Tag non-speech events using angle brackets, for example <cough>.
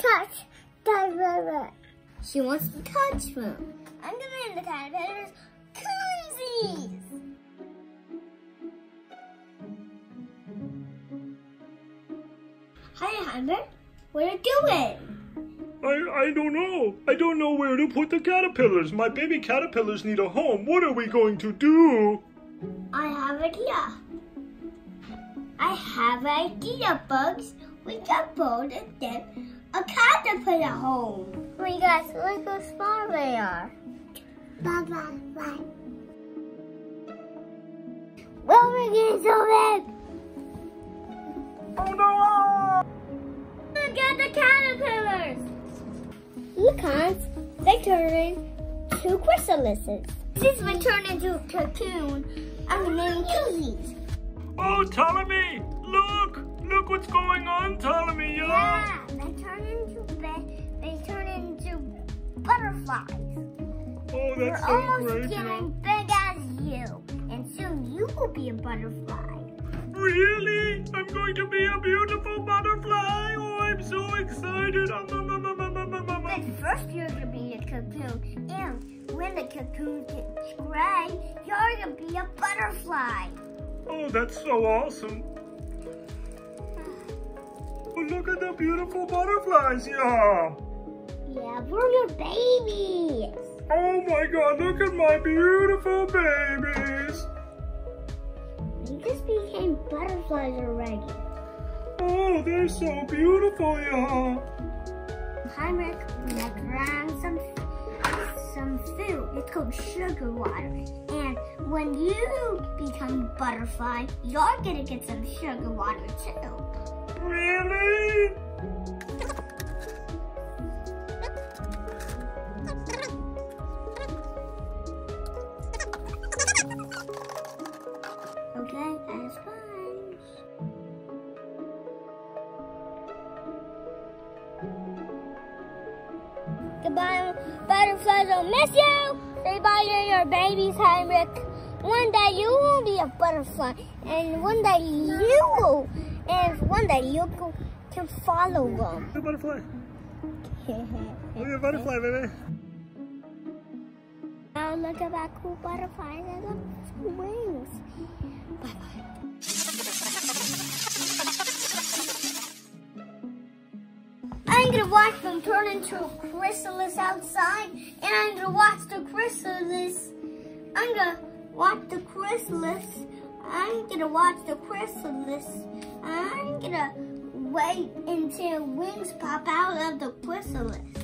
touch the river. She wants to touch them. I'm gonna name the caterpillars cozies. Hi, Hunter. What are you doing? I, I don't know. I don't know where to put the caterpillars. My baby caterpillars need a home. What are we going to do? I have an idea. I have an idea, Bugs. We can build them a caterpillar home. Oh, you guys, look how small they are. Bye bye bye. Well, we're getting so big. Oh no! Look at the caterpillars. Look, Hans. They turn into chrysalises. This one turned into a cocoon. I'm gonna name Koozies. Oh, Ptolemy! Look! What's going on, Ptolemy! Yeah, they turn into they turn into butterflies. Oh, We're so almost great, getting yo. big as you, and soon you will be a butterfly. Really? I'm going to be a beautiful butterfly? Oh, I'm so excited! Um, um, um, um, um, um, um, um, But um. first you're gonna be a cocoon, and when the cocoon gets gray, you're gonna be a butterfly. Oh, that's so awesome. Look at the beautiful butterflies, yeah! Yeah, we're your babies. Oh my god, look at my beautiful babies! They just became butterflies already. Oh, they're so beautiful, yeah! Heinrich, we have around some food. It's called sugar water. And when you become a butterfly, you're gonna get some sugar water too. Really? Goodbye, butterflies. I'll miss you. Say bye to your babies, Heinrich. One day you will be a butterfly, and one day you will, and one day you can- can follow them. Look butterfly. <laughs> Oh, look at butterfly, baby. Now look at that cool butterfly and look at its wings. Bye I'm gonna watch them turn into a chrysalis outside, and I'm gonna watch the chrysalis. I'm gonna watch the chrysalis. I'm gonna watch the chrysalis. I'm gonna wait until wings pop out of the chrysalis.